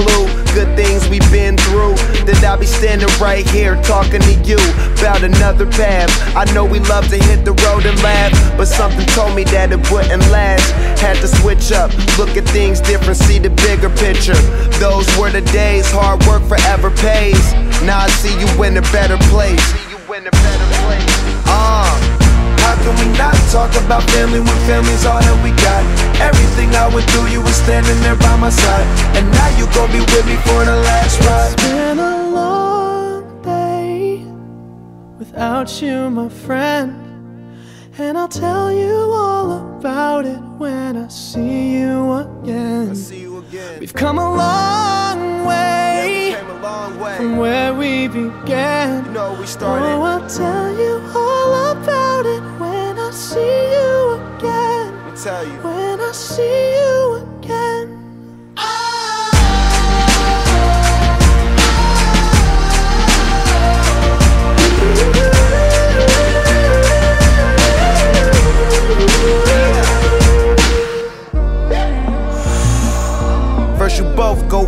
flew, good things we've been through. That I'll be standing right here talking to you about another path. I know we love to hit the road and laugh, but something told me that it wouldn't last. Had to switch up, look at things different, see the bigger picture. Those were the days, hard work forever pays. Now I see you in a better place. See you in a better place. Uh, how can we not talk about family when family's all that we got? Everything I went through, were standing there by my side. And now you gon' be with me for the last ride. It's been a long day without you, my friend. And I'll tell you all about it when I see you again. See you again. We've come a long way came a long way. from where we began. You know, we Oh. I'll tell you all about it when I see you again. Tell you. When I see you